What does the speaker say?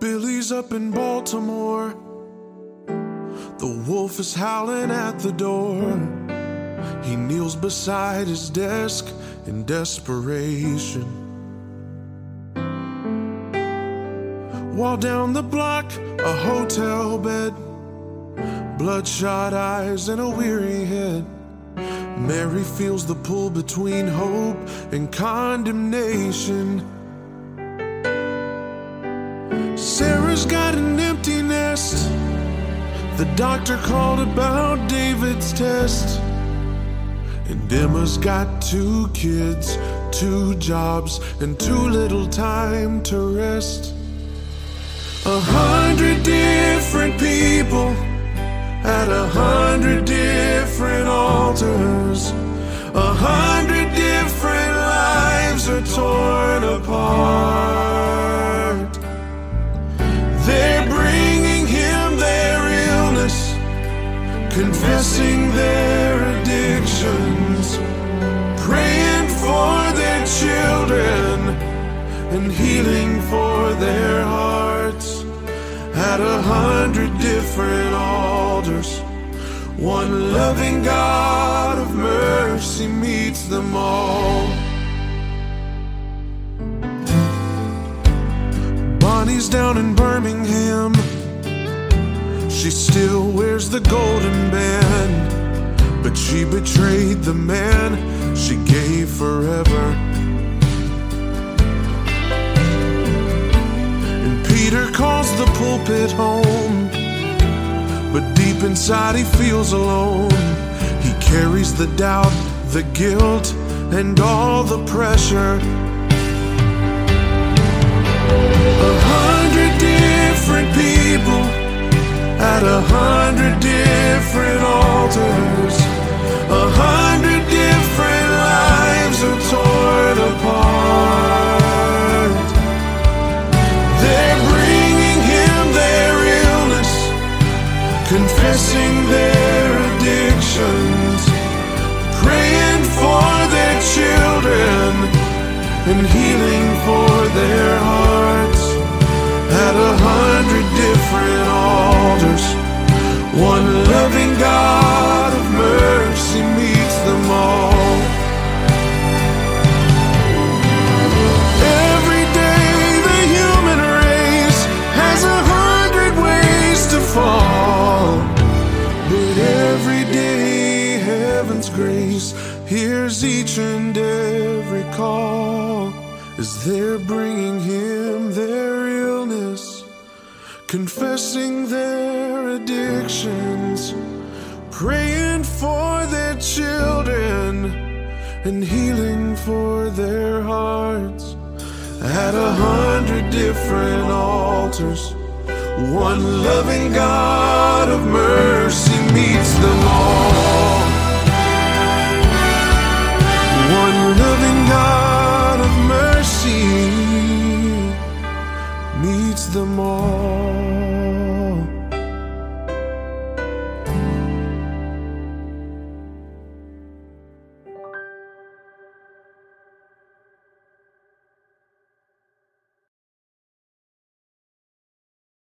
Billy's up in Baltimore. The wolf is howling at the door. He kneels beside his desk in desperation. While down the block, a hotel bed, bloodshot eyes and a weary head. Mary feels the pull between hope and condemnation. The doctor called about David's test. And Emma's got two kids, two jobs, and too little time to rest. A hundred different people at a hundred different altars. A hundred different lives are torn apart. Confessing their addictions, praying for their children, and healing for their hearts at a hundred different altars. One loving God of mercy meets them all. Bonnie's down in Birmingham. She still wears the but she betrayed the man she gave forever. And Peter calls the pulpit home, but deep inside he feels alone. He carries the doubt, the guilt, and all the pressure. A hundred different people at a hundred different confessing their addictions, praying for their children, and healing grace. Hears each and every call. As they're bringing him their illness, confessing their addictions, praying for their children, and healing for their hearts. At a hundred different altars. One loving God